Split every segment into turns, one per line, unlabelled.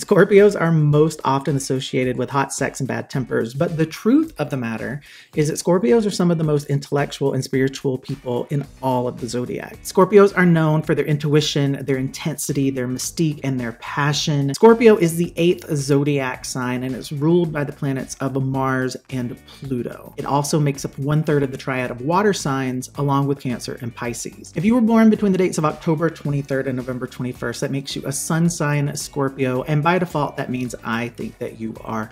Scorpios are most often associated with hot sex and bad tempers, but the truth of the matter is that Scorpios are some of the most intellectual and spiritual people in all of the zodiac. Scorpios are known for their intuition, their intensity, their mystique, and their passion. Scorpio is the eighth zodiac sign and is ruled by the planets of Mars and Pluto. It also makes up one third of the triad of water signs, along with Cancer and Pisces. If you were born between the dates of October 23rd and November 21st, that makes you a sun sign Scorpio, and by default, that means I think that you are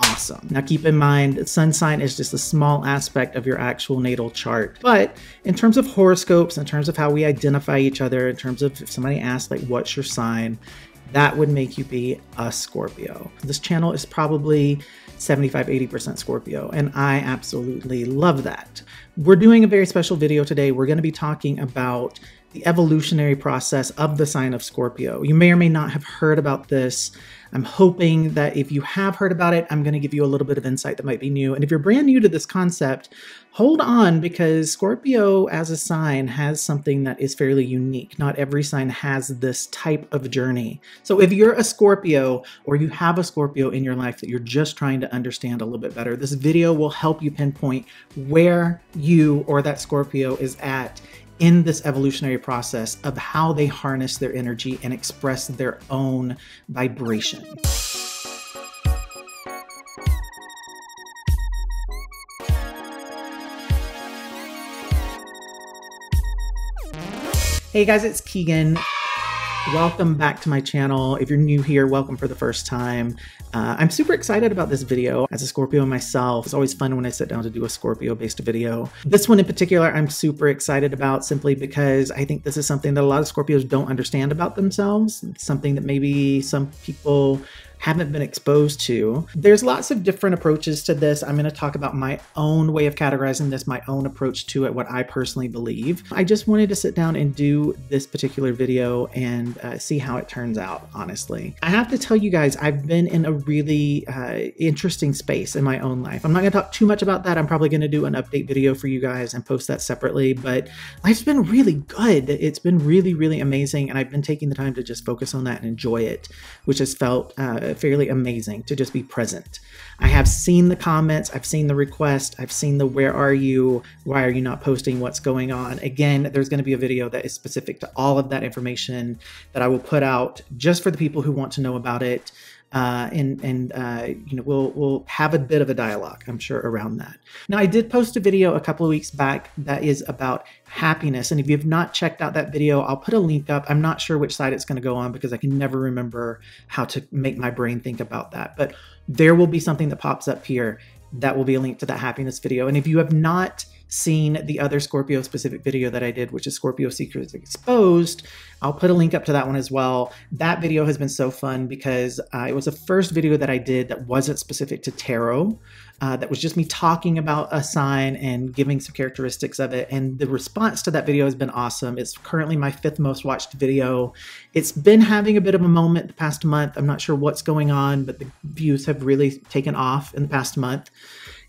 awesome. Now keep in mind, sun sign is just a small aspect of your actual natal chart. But in terms of horoscopes, in terms of how we identify each other, in terms of if somebody asks like, what's your sign? That would make you be a Scorpio. This channel is probably 75, 80% Scorpio, and I absolutely love that. We're doing a very special video today. We're going to be talking about the evolutionary process of the sign of Scorpio. You may or may not have heard about this. I'm hoping that if you have heard about it, I'm going to give you a little bit of insight that might be new. And if you're brand new to this concept, hold on because Scorpio as a sign has something that is fairly unique. Not every sign has this type of journey. So if you're a Scorpio or you have a Scorpio in your life that you're just trying to understand a little bit better, this video will help you pinpoint where you or that Scorpio is at in this evolutionary process of how they harness their energy and express their own vibration. Hey guys, it's Keaghan. Welcome back to my channel. If you're new here, welcome for the first time. Uh, I'm super excited about this video. As a Scorpio myself, it's always fun when I sit down to do a Scorpio-based video. This one in particular, I'm super excited about simply because I think this is something that a lot of Scorpios don't understand about themselves. It's something that maybe some people haven't been exposed to. There's lots of different approaches to this. I'm going to talk about my own way of categorizing this, my own approach to it, what I personally believe. I just wanted to sit down and do this particular video and uh, see how it turns out, honestly. I have to tell you guys, I've been in a really uh, interesting space in my own life. I'm not going to talk too much about that. I'm probably going to do an update video for you guys and post that separately, but life's been really good. It's been really, really amazing. And I've been taking the time to just focus on that and enjoy it, which has felt uh, Uh, fairly amazing to just be present. I have seen the comments, I've seen the request, I've seen the where are you, why are you not posting, what's going on. Again, there's going to be a video that is specific to all of that information that I will put out just for the people who want to know about it uh, and and uh, you know we'll we'll have a bit of a dialogue, I'm sure, around that. Now, I did post a video a couple of weeks back that is about happiness, and if you have not checked out that video, I'll put a link up. I'm not sure which side it's going to go on because I can never remember how to make my brain think about that, but there will be something that pops up here that will be a link to that happiness video. And if you have not seen the other Scorpio specific video that I did, which is Scorpio Secrets Exposed. I'll put a link up to that one as well. That video has been so fun because uh, it was the first video that I did that wasn't specific to tarot. Uh, that was just me talking about a sign and giving some characteristics of it. And the response to that video has been awesome. It's currently my fifth most watched video. It's been having a bit of a moment the past month. I'm not sure what's going on, but the views have really taken off in the past month.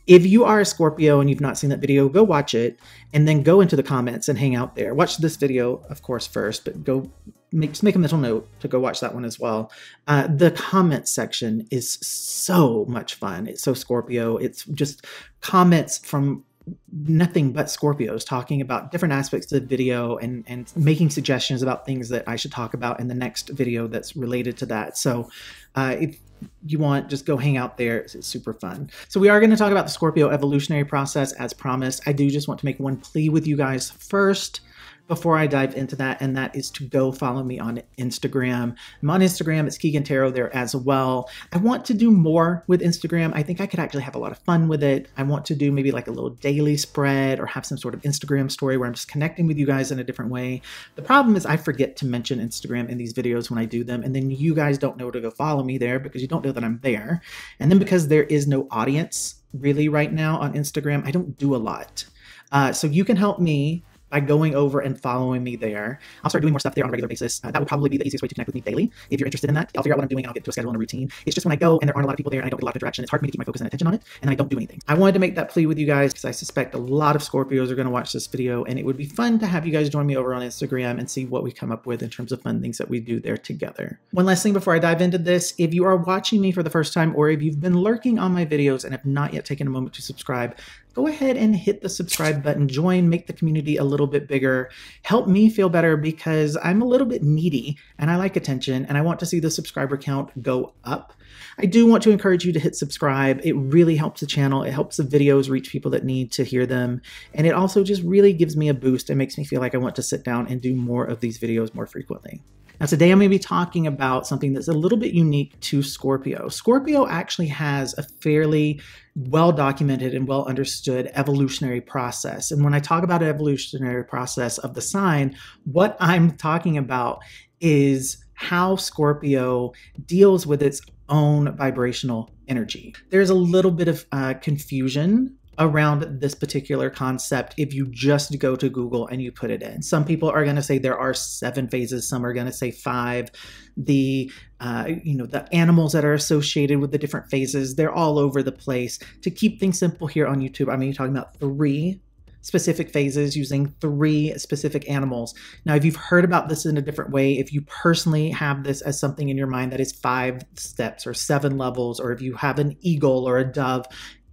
If you are a Scorpio and you've not seen that video, go watch it and then go into the comments and hang out there. Watch this video, of course, first, but go make, just make a mental note to go watch that one as well. Uh, the comment section is so much fun. It's so Scorpio. It's just comments from nothing but Scorpios talking about different aspects of the video and, and making suggestions about things that I should talk about in the next video that's related to that. So uh, if you want, just go hang out there. It's super fun. So we are going to talk about the Scorpio evolutionary process as promised. I do just want to make one plea with you guys first before I dive into that, and that is to go follow me on Instagram. I'm on Instagram, it's Keaghan Tarot there as well. I want to do more with Instagram. I think I could actually have a lot of fun with it. I want to do maybe like a little daily spread or have some sort of Instagram story where I'm just connecting with you guys in a different way. The problem is I forget to mention Instagram in these videos when I do them, and then you guys don't know to go follow me there because you don't know that I'm there. And then because there is no audience really right now on Instagram, I don't do a lot. Uh, so you can help me by going over and following me there. I'll start doing more stuff there on a regular basis. Uh, that would probably be the easiest way to connect with me daily. If you're interested in that, I'll figure out what I'm doing and I'll get to a schedule and a routine. It's just when I go and there aren't a lot of people there and I don't get a lot of interaction, it's hard for me to keep my focus and attention on it, and I don't do anything. I wanted to make that plea with you guys because I suspect a lot of Scorpios are going to watch this video, and it would be fun to have you guys join me over on Instagram and see what we come up with in terms of fun things that we do there together. One last thing before I dive into this, if you are watching me for the first time or if you've been lurking on my videos and have not yet taken a moment to subscribe, go ahead and hit the subscribe button, join, make the community a little bit bigger, help me feel better because I'm a little bit needy and I like attention and I want to see the subscriber count go up. I do want to encourage you to hit subscribe. It really helps the channel. It helps the videos reach people that need to hear them. And it also just really gives me a boost and makes me feel like I want to sit down and do more of these videos more frequently. Now, today I'm going to be talking about something that's a little bit unique to Scorpio. Scorpio actually has a fairly well documented and well understood evolutionary process. And when I talk about evolutionary process of the sign, what I'm talking about is how Scorpio deals with its own vibrational energy. There's a little bit of uh, confusion around this particular concept if you just go to Google and you put it in. Some people are going to say there are seven phases, some are going to say five. The uh, you know the animals that are associated with the different phases, they're all over the place. To keep things simple here on YouTube, I'm mean, talking about three specific phases using three specific animals. Now, if you've heard about this in a different way, if you personally have this as something in your mind that is five steps or seven levels, or if you have an eagle or a dove,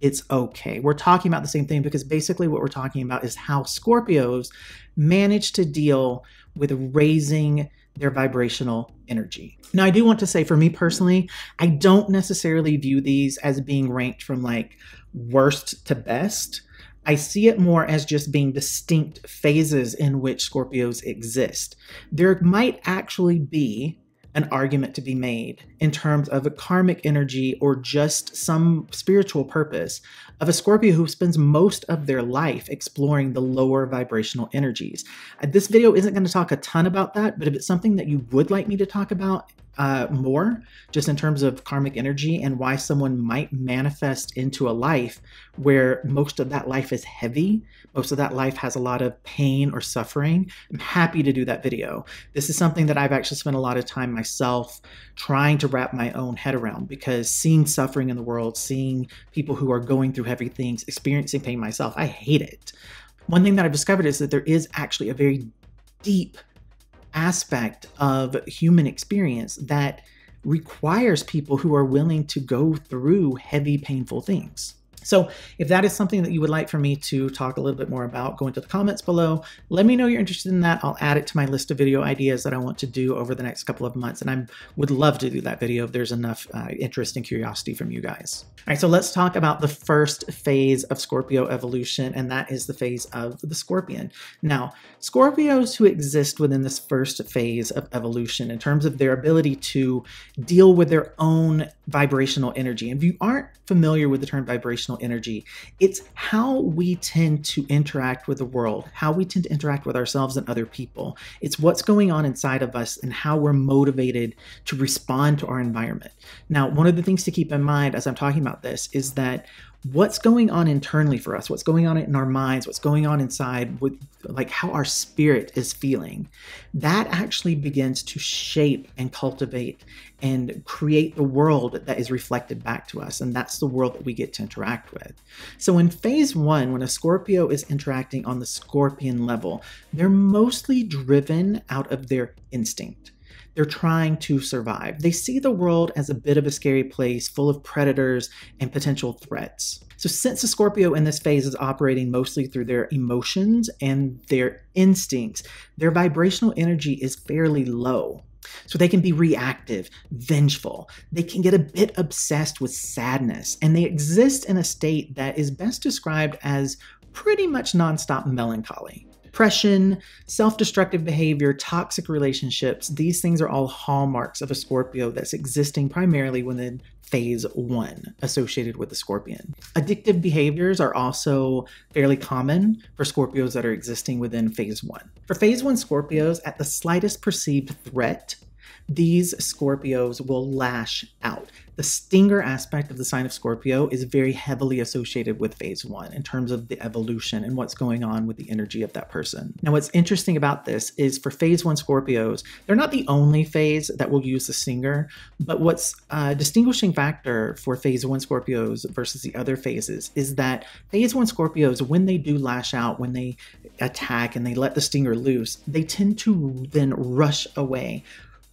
it's okay. We're talking about the same thing because basically what we're talking about is how Scorpios manage to deal with raising their vibrational energy. Now, I do want to say for me personally, I don't necessarily view these as being ranked from like worst to best. I see it more as just being distinct phases in which Scorpios exist. There might actually be an argument to be made in terms of a karmic energy or just some spiritual purpose of a Scorpio who spends most of their life exploring the lower vibrational energies. Uh, this video isn't going to talk a ton about that, but if it's something that you would like me to talk about uh, more, just in terms of karmic energy and why someone might manifest into a life where most of that life is heavy, most of that life has a lot of pain or suffering, I'm happy to do that video. This is something that I've actually spent a lot of time myself trying to wrap my own head around because seeing suffering in the world, seeing people who are going through heavy things, experiencing pain myself, I hate it. One thing that I've discovered is that there is actually a very deep aspect of human experience that requires people who are willing to go through heavy, painful things. So if that is something that you would like for me to talk a little bit more about, go into the comments below. Let me know you're interested in that. I'll add it to my list of video ideas that I want to do over the next couple of months. And I would love to do that video if there's enough uh, interest and curiosity from you guys. All right, so let's talk about the first phase of Scorpio evolution, and that is the phase of the Scorpion. Now, Scorpios who exist within this first phase of evolution in terms of their ability to deal with their own vibrational energy. And if you aren't familiar with the term vibrational energy, it's how we tend to interact with the world, how we tend to interact with ourselves and other people. It's what's going on inside of us and how we're motivated to respond to our environment. Now, one of the things to keep in mind as I'm talking about this is that what's going on internally for us, what's going on in our minds, what's going on inside with like how our spirit is feeling, that actually begins to shape and cultivate and create the world that is reflected back to us. And that's the world that we get to interact with. So in phase one, when a Scorpio is interacting on the scorpion level, they're mostly driven out of their instinct. They're trying to survive. They see the world as a bit of a scary place full of predators and potential threats. So, since the Scorpio in this phase is operating mostly through their emotions and their instincts, their vibrational energy is fairly low. So they can be reactive, vengeful. They can get a bit obsessed with sadness, and they exist in a state that is best described as pretty much nonstop melancholy depression, self destructive behavior, toxic relationships, these things are all hallmarks of a Scorpio that's existing primarily within phase one associated with the scorpion. Addictive behaviors are also fairly common for Scorpios that are existing within phase one. For phase one Scorpios, at the slightest perceived threat, these Scorpios will lash out. The stinger aspect of the sign of Scorpio is very heavily associated with phase one in terms of the evolution and what's going on with the energy of that person. Now, what's interesting about this is for phase one Scorpios, they're not the only phase that will use the stinger, but what's a distinguishing factor for phase one Scorpios versus the other phases is that phase one Scorpios, when they do lash out, when they attack and they let the stinger loose, they tend to then rush away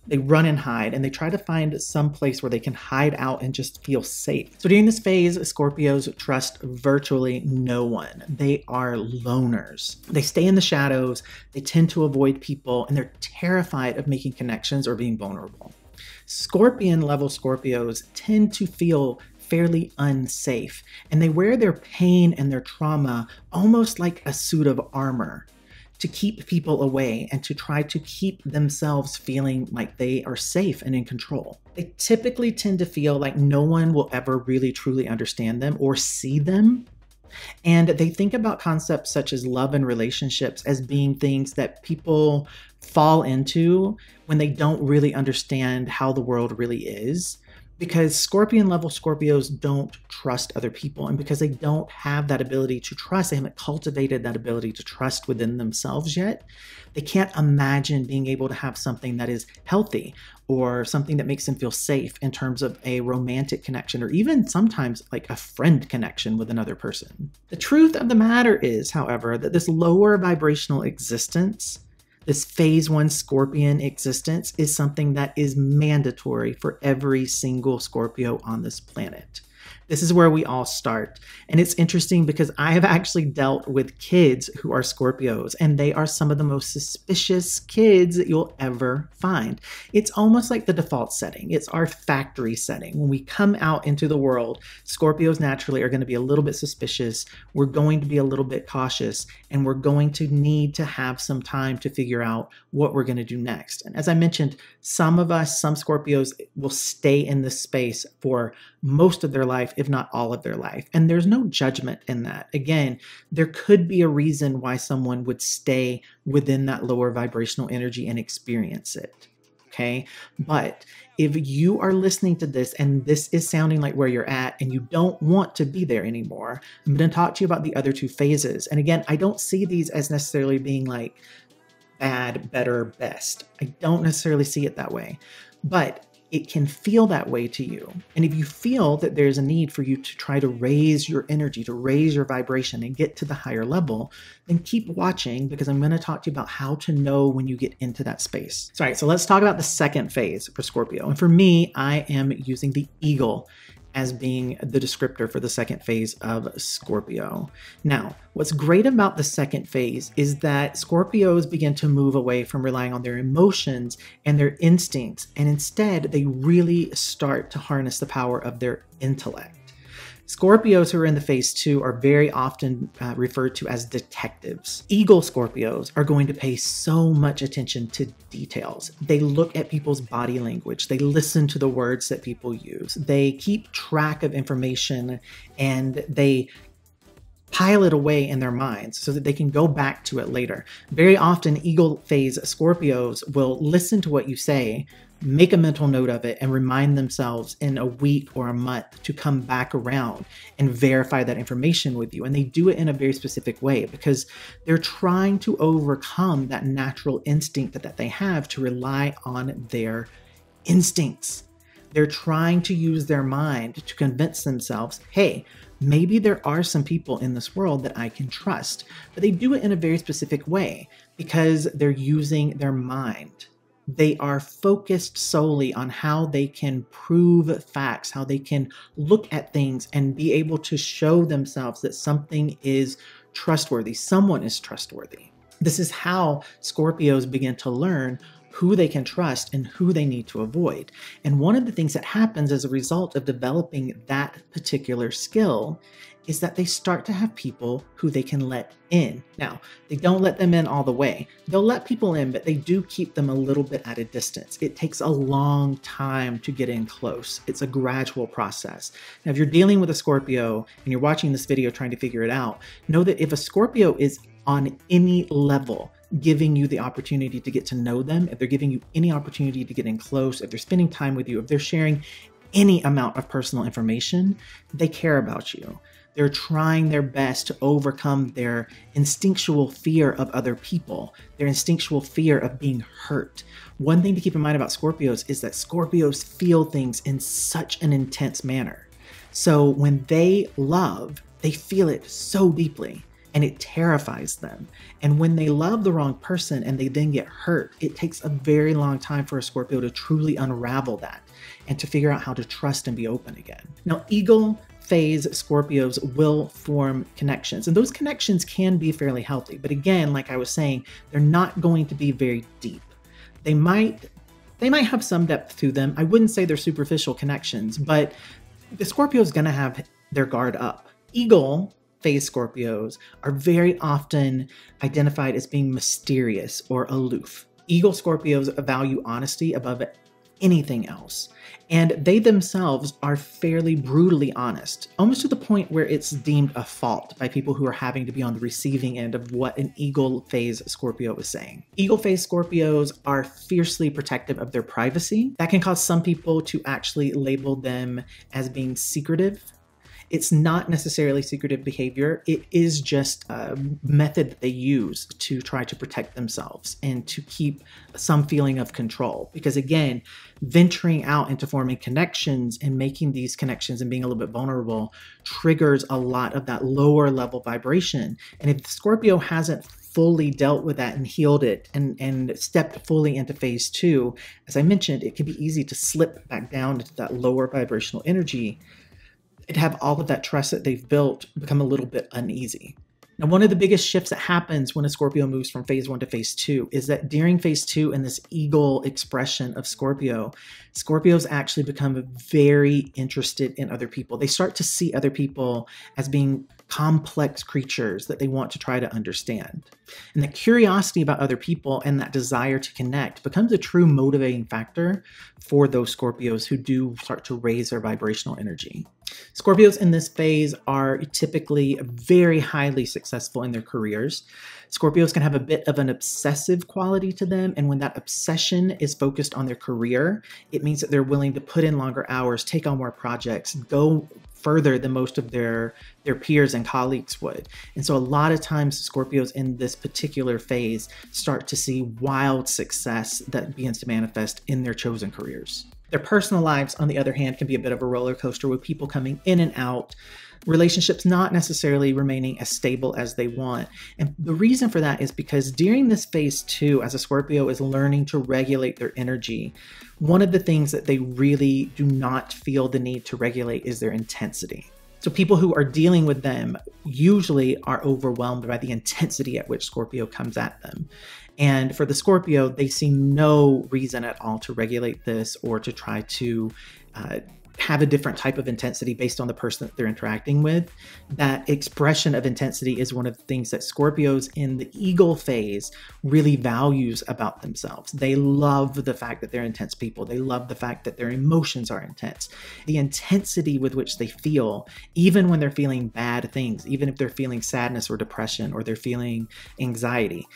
they run and hide and they try to find some place where they can hide out and just feel safe. So during this phase, Scorpios trust virtually no one. They are loners. They stay in the shadows, they tend to avoid people, and they're terrified of making connections or being vulnerable. Scorpion level Scorpios tend to feel fairly unsafe, and they wear their pain and their trauma almost like a suit of armor to keep people away and to try to keep themselves feeling like they are safe and in control. They typically tend to feel like no one will ever really truly understand them or see them. And they think about concepts such as love and relationships as being things that people fall into when they don't really understand how the world really is because scorpion level Scorpios don't trust other people. And because they don't have that ability to trust, they haven't cultivated that ability to trust within themselves yet, they can't imagine being able to have something that is healthy or something that makes them feel safe in terms of a romantic connection or even sometimes like a friend connection with another person. The truth of the matter is, however, that this lower vibrational existence this phase one scorpion existence is something that is mandatory for every single Scorpio on this planet. This is where we all start. And it's interesting because I have actually dealt with kids who are Scorpios, and they are some of the most suspicious kids that you'll ever find. It's almost like the default setting, it's our factory setting. When we come out into the world, Scorpios naturally are going to be a little bit suspicious. We're going to be a little bit cautious, and we're going to need to have some time to figure out what we're going to do next. And as I mentioned, some of us, some Scorpios, will stay in this space for most of their life, if not all of their life. And there's no judgment in that. Again, there could be a reason why someone would stay within that lower vibrational energy and experience it. Okay. But if you are listening to this and this is sounding like where you're at and you don't want to be there anymore, I'm going to talk to you about the other two phases. And again, I don't see these as necessarily being like bad, better, best. I don't necessarily see it that way. But it can feel that way to you. And if you feel that there's a need for you to try to raise your energy, to raise your vibration and get to the higher level, then keep watching because I'm going to talk to you about how to know when you get into that space. All right, so let's talk about the second phase for Scorpio. And for me, I am using the eagle as being the descriptor for the second phase of Scorpio. Now, what's great about the second phase is that Scorpios begin to move away from relying on their emotions and their instincts, and instead they really start to harness the power of their intellect. Scorpios who are in the phase two are very often uh, referred to as detectives. Eagle Scorpios are going to pay so much attention to details. They look at people's body language, they listen to the words that people use, they keep track of information, and they pile it away in their minds so that they can go back to it later. Very often, eagle phase Scorpios will listen to what you say, make a mental note of it, and remind themselves in a week or a month to come back around and verify that information with you. And they do it in a very specific way because they're trying to overcome that natural instinct that, that they have to rely on their instincts. They're trying to use their mind to convince themselves, hey, maybe there are some people in this world that I can trust. But they do it in a very specific way because they're using their mind. They are focused solely on how they can prove facts, how they can look at things and be able to show themselves that something is trustworthy, someone is trustworthy. This is how Scorpios begin to learn who they can trust and who they need to avoid. And one of the things that happens as a result of developing that particular skill is that they start to have people who they can let in. Now, they don't let them in all the way. They'll let people in, but they do keep them a little bit at a distance. It takes a long time to get in close. It's a gradual process. Now, if you're dealing with a Scorpio and you're watching this video trying to figure it out, know that if a Scorpio is on any level giving you the opportunity to get to know them, if they're giving you any opportunity to get in close, if they're spending time with you, if they're sharing any amount of personal information, they care about you. They're trying their best to overcome their instinctual fear of other people, their instinctual fear of being hurt. One thing to keep in mind about Scorpios is that Scorpios feel things in such an intense manner. So when they love, they feel it so deeply and it terrifies them. And when they love the wrong person and they then get hurt, it takes a very long time for a Scorpio to truly unravel that and to figure out how to trust and be open again. Now, eagle phase Scorpios will form connections, and those connections can be fairly healthy. But again, like I was saying, they're not going to be very deep. They might they might have some depth to them. I wouldn't say they're superficial connections, but the Scorpio is going to have their guard up. Eagle phase Scorpios are very often identified as being mysterious or aloof. Eagle Scorpios value honesty above anything else. And they themselves are fairly brutally honest, almost to the point where it's deemed a fault by people who are having to be on the receiving end of what an eagle phase Scorpio is saying. Eagle phase Scorpios are fiercely protective of their privacy. That can cause some people to actually label them as being secretive it's not necessarily secretive behavior. It is just a method that they use to try to protect themselves and to keep some feeling of control. Because again, venturing out into forming connections and making these connections and being a little bit vulnerable triggers a lot of that lower level vibration. And if the Scorpio hasn't fully dealt with that and healed it and and stepped fully into phase two as i mentioned it can be easy to slip back down into that lower vibrational energy and have all of that trust that they've built become a little bit uneasy. Now, one of the biggest shifts that happens when a Scorpio moves from phase one to phase two is that during phase two and this eagle expression of Scorpio, Scorpios actually become very interested in other people. They start to see other people as being complex creatures that they want to try to understand. And the curiosity about other people and that desire to connect becomes a true motivating factor for those Scorpios who do start to raise their vibrational energy. Scorpios in this phase are typically very highly successful in their careers. Scorpios can have a bit of an obsessive quality to them. And when that obsession is focused on their career, it means that they're willing to put in longer hours, take on more projects, go further than most of their their peers and colleagues would. And so a lot of times Scorpios in this particular phase start to see wild success that begins to manifest in their chosen careers. Their personal lives, on the other hand, can be a bit of a roller coaster with people coming in and out, relationships not necessarily remaining as stable as they want. And the reason for that is because during this phase two, as a Scorpio is learning to regulate their energy, one of the things that they really do not feel the need to regulate is their intensity. So people who are dealing with them usually are overwhelmed by the intensity at which Scorpio comes at them. And for the Scorpio, they see no reason at all to regulate this or to try to uh, have a different type of intensity based on the person that they're interacting with. That expression of intensity is one of the things that Scorpios in the eagle phase really values about themselves. They love the fact that they're intense people. They love the fact that their emotions are intense. The intensity with which they feel, even when they're feeling bad things, even if they're feeling sadness or depression or they're feeling anxiety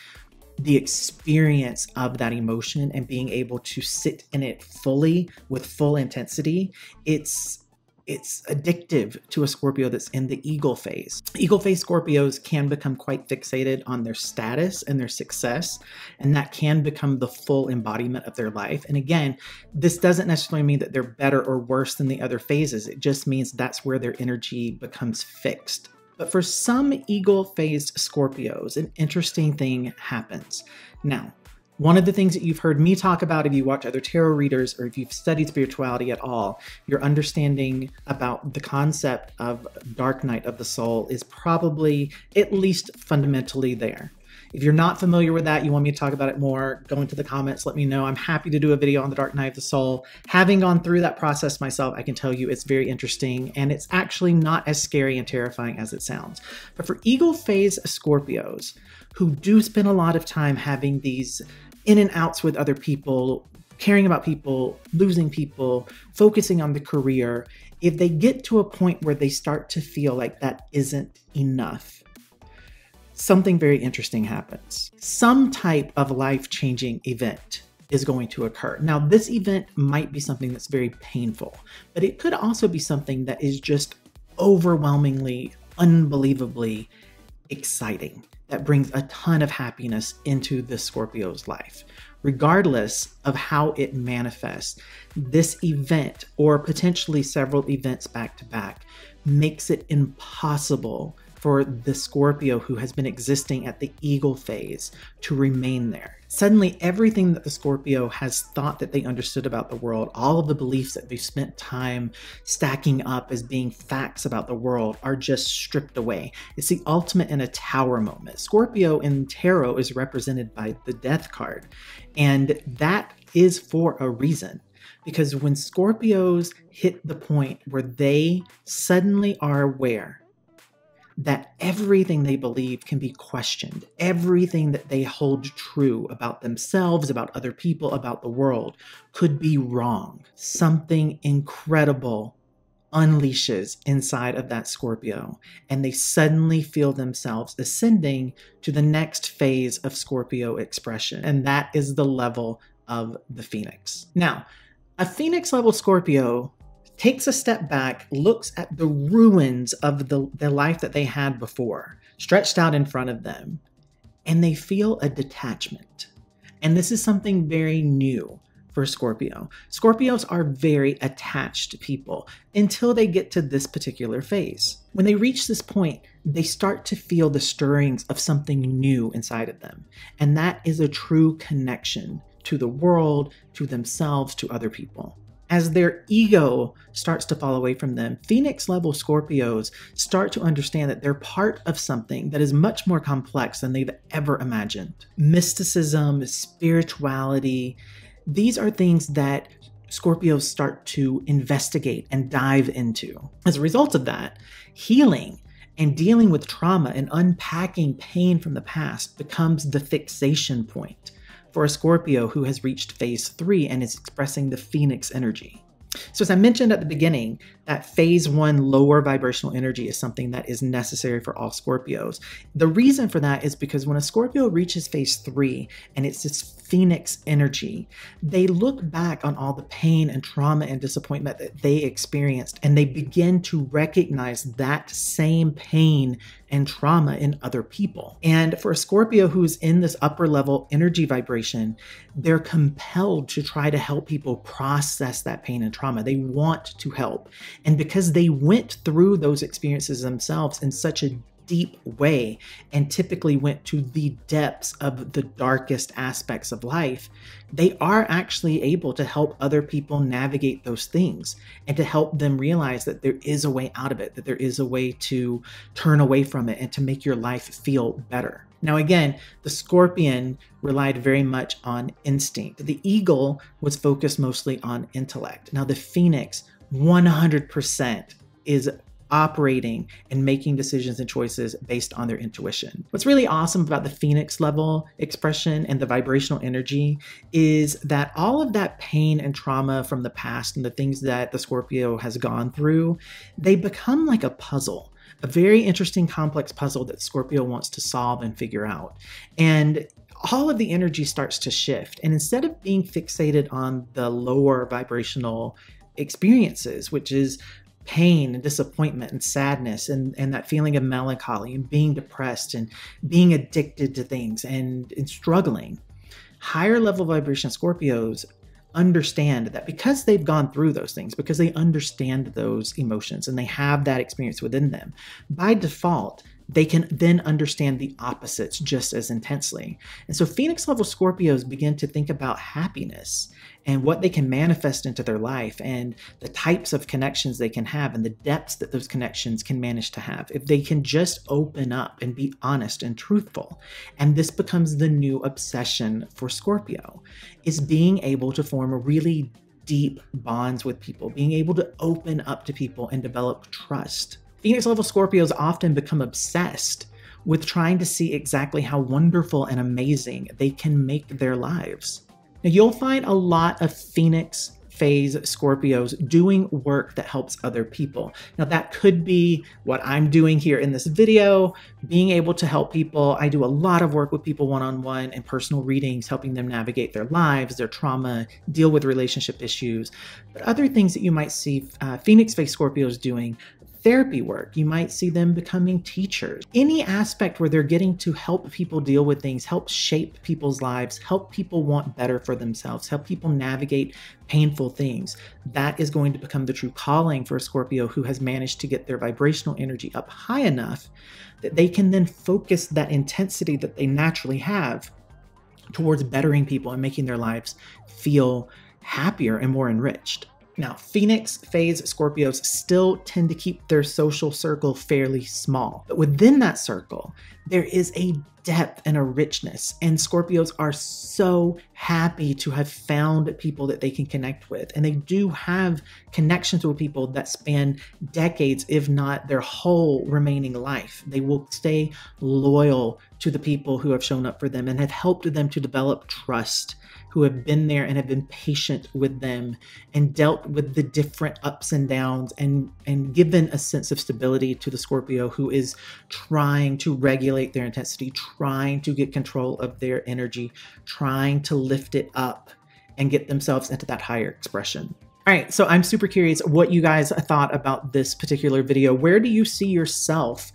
the experience of that emotion and being able to sit in it fully with full intensity it's it's addictive to a Scorpio that's in the eagle phase. Eagle phase Scorpios can become quite fixated on their status and their success, and that can become the full embodiment of their life. And again, this doesn't necessarily mean that they're better or worse than the other phases, it just means that's where their energy becomes fixed. But for some eagle phased Scorpios, an interesting thing happens. Now, one of the things that you've heard me talk about if you watch other tarot readers or if you've studied spirituality at all, your understanding about the concept of dark night of the soul is probably at least fundamentally there. If you're not familiar with that, you want me to talk about it more, go into the comments, let me know. I'm happy to do a video on the Dark Night of the Soul. Having gone through that process myself, I can tell you it's very interesting and it's actually not as scary and terrifying as it sounds. But for Eagle Phase Scorpios, who do spend a lot of time having these in and outs with other people, caring about people, losing people, focusing on the career, if they get to a point where they start to feel like that isn't enough, something very interesting happens. Some type of life changing event is going to occur. Now, this event might be something that's very painful, but it could also be something that is just overwhelmingly, unbelievably exciting that brings a ton of happiness into the Scorpio's life. Regardless of how it manifests, this event, or potentially several events back to back, makes it impossible for the Scorpio who has been existing at the eagle phase to remain there. Suddenly, everything that the Scorpio has thought that they understood about the world, all of the beliefs that they've spent time stacking up as being facts about the world, are just stripped away. It's the ultimate in a tower moment. Scorpio in tarot is represented by the death card, and that is for a reason because when Scorpios hit the point where they suddenly are aware that everything they believe can be questioned, everything that they hold true about themselves, about other people, about the world could be wrong. Something incredible unleashes inside of that Scorpio, and they suddenly feel themselves ascending to the next phase of Scorpio expression, and that is the level of the Phoenix. Now, a Phoenix level Scorpio takes a step back, looks at the ruins of the, the life that they had before, stretched out in front of them, and they feel a detachment. And this is something very new for Scorpio. Scorpios are very attached to people until they get to this particular phase. When they reach this point, they start to feel the stirrings of something new inside of them. And that is a true connection to the world, to themselves, to other people as their ego starts to fall away from them, Phoenix level Scorpios start to understand that they're part of something that is much more complex than they've ever imagined. Mysticism, spirituality, these are things that Scorpios start to investigate and dive into. As a result of that, healing and dealing with trauma and unpacking pain from the past becomes the fixation point for a Scorpio who has reached phase three and is expressing the Phoenix energy. So, as I mentioned at the beginning, that phase one lower vibrational energy is something that is necessary for all Scorpios. The reason for that is because when a Scorpio reaches phase three and it's this phoenix energy, they look back on all the pain and trauma and disappointment that they experienced and they begin to recognize that same pain and trauma in other people. And for a Scorpio who's in this upper level energy vibration, they're compelled to try to help people process that pain and trauma. They want to help. And because they went through those experiences themselves in such a deep way and typically went to the depths of the darkest aspects of life, they are actually able to help other people navigate those things and to help them realize that there is a way out of it, that there is a way to turn away from it and to make your life feel better. Now, again, the scorpion relied very much on instinct. The eagle was focused mostly on intellect. Now, the phoenix, 100% is operating and making decisions and choices based on their intuition. What's really awesome about the Phoenix level expression and the vibrational energy is that all of that pain and trauma from the past and the things that the Scorpio has gone through, they become like a puzzle. A very interesting, complex puzzle that Scorpio wants to solve and figure out. And all of the energy starts to shift. And instead of being fixated on the lower vibrational experiences, which is pain and disappointment and sadness and, and that feeling of melancholy and being depressed and being addicted to things and, and struggling. Higher level vibration Scorpios understand that because they've gone through those things, because they understand those emotions and they have that experience within them, by default, they can then understand the opposites just as intensely. And so Phoenix level Scorpios begin to think about happiness and what they can manifest into their life and the types of connections they can have and the depths that those connections can manage to have if they can just open up and be honest and truthful. And this becomes the new obsession for Scorpio is being able to form really deep bonds with people, being able to open up to people and develop trust. Phoenix level Scorpios often become obsessed with trying to see exactly how wonderful and amazing they can make their lives. Now, you'll find a lot of Phoenix phase Scorpios doing work that helps other people. Now, that could be what I'm doing here in this video, being able to help people. I do a lot of work with people one on one and personal readings, helping them navigate their lives, their trauma, deal with relationship issues. But other things that you might see uh, Phoenix phase Scorpios doing therapy work. You might see them becoming teachers. Any aspect where they're getting to help people deal with things, help shape people's lives, help people want better for themselves, help people navigate painful things. That is going to become the true calling for a Scorpio who has managed to get their vibrational energy up high enough that they can then focus that intensity that they naturally have towards bettering people and making their lives feel happier and more enriched. Now, Phoenix phase Scorpios still tend to keep their social circle fairly small, but within that circle, there is a depth and a richness. And Scorpios are so happy to have found people that they can connect with. And they do have connections with people that span decades, if not their whole remaining life. They will stay loyal to the people who have shown up for them and have helped them to develop trust who have been there and have been patient with them and dealt with the different ups and downs and and given a sense of stability to the Scorpio who is trying to regulate their intensity, trying to get control of their energy, trying to lift it up and get themselves into that higher expression. All right, so I'm super curious what you guys thought about this particular video. Where do you see yourself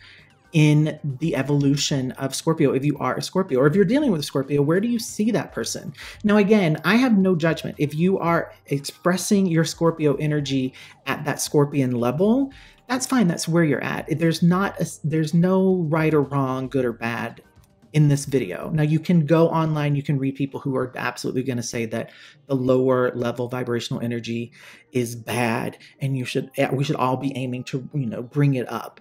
in the evolution of Scorpio? If you are a Scorpio or if you're dealing with a Scorpio where do you see that person? Now again I have no judgment. If you are expressing your Scorpio energy at that scorpion level that's fine. That's where you're at. There's not a, there's no right or wrong good or bad in this video. Now you can go online, you can read people who are absolutely going to say that the lower level vibrational energy is bad and you should eh, we should all be aiming to, you know, bring it up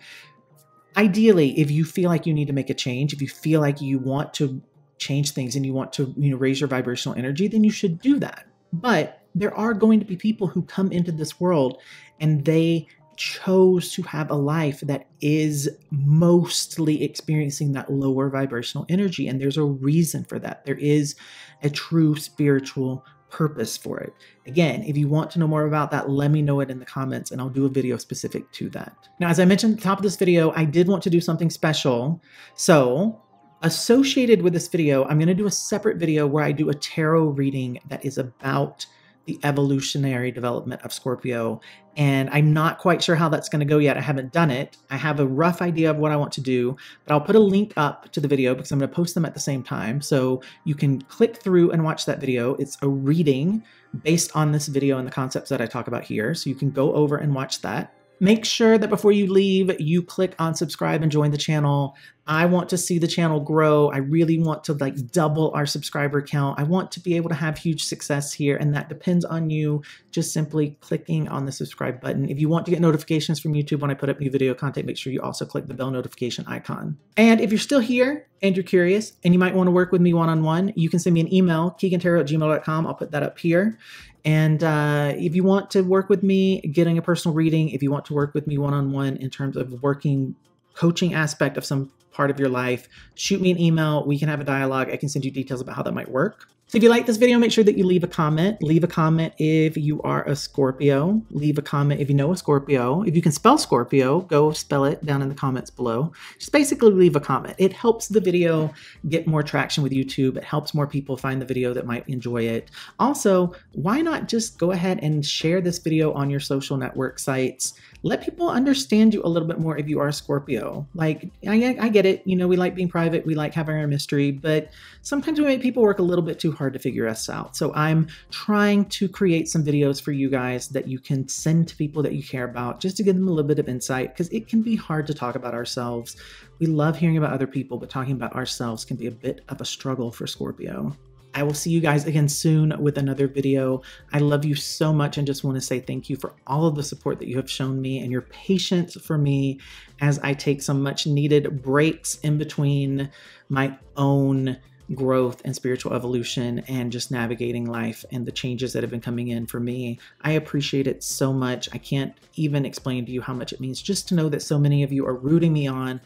ideally, if you feel like you need to make a change, if you feel like you want to change things and you want to, you know, raise your vibrational energy, then you should do that. But there are going to be people who come into this world and they chose to have a life that is mostly experiencing that lower vibrational energy. And there's a reason for that. There is a true spiritual purpose for it. Again, if you want to know more about that, let me know it in the comments and I'll do a video specific to that. Now, as I mentioned at the top of this video, I did want to do something special. So associated with this video, I'm going to do a separate video where I do a tarot reading that is about the evolutionary development of Scorpio. And I'm not quite sure how that's going to go yet. I haven't done it. I have a rough idea of what I want to do, but I'll put a link up to the video because I'm going to post them at the same time. So you can click through and watch that video. It's a reading based on this video and the concepts that I talk about here. So you can go over and watch that. Make sure that before you leave, you click on subscribe and join the channel. I want to see the channel grow. I really want to like double our subscriber count. I want to be able to have huge success here and that depends on you just simply clicking on the subscribe button. If you want to get notifications from YouTube when I put up new video content, make sure you also click the bell notification icon. And if you're still here and you're curious and you might want to work with me one-on-one, -on -one, you can send me an email, keaghantarot at gmail.com. I'll put that up here. And uh, if you want to work with me, getting a personal reading, if you want to work with me one on one in terms of working coaching aspect of some part of your life, shoot me an email. We can have a dialogue. I can send you details about how that might work. So if you like this video, make sure that you leave a comment. Leave a comment if you are a Scorpio. Leave a comment if you know a Scorpio. If you can spell Scorpio, go spell it down in the comments below. Just basically leave a comment. It helps the video get more traction with YouTube. It helps more people find the video that might enjoy it. Also, why not just go ahead and share this video on your social network sites? Let people understand you a little bit more if you are a Scorpio. Like, I, I get it. You know, we like being private. We like having our mystery, but sometimes we make people work a little bit too hard hard to figure us out. So I'm trying to create some videos for you guys that you can send to people that you care about just to give them a little bit of insight because it can be hard to talk about ourselves. We love hearing about other people, but talking about ourselves can be a bit of a struggle for Scorpio. I will see you guys again soon with another video. I love you so much and just want to say thank you for all of the support that you have shown me and your patience for me as I take some much needed breaks in between my own growth and spiritual evolution and just navigating life and the changes that have been coming in for me. I appreciate it so much. I can't even explain to you how much it means just to know that so many of you are rooting me on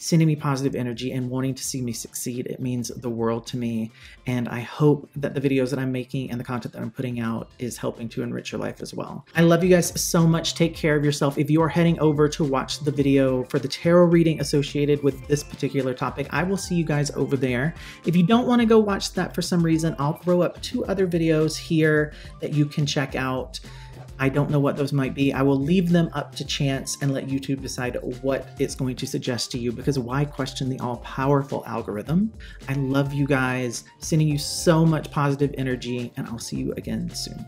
sending me positive energy and wanting to see me succeed. It means the world to me. And I hope that the videos that I'm making and the content that I'm putting out is helping to enrich your life as well. I love you guys so much. Take care of yourself. If you are heading over to watch the video for the tarot reading associated with this particular topic, I will see you guys over there. If you don't want to go watch that for some reason, I'll throw up two other videos here that you can check out. I don't know what those might be. I will leave them up to chance and let YouTube decide what it's going to suggest to you because why question the all powerful algorithm? I love you guys, sending you so much positive energy, and I'll see you again soon.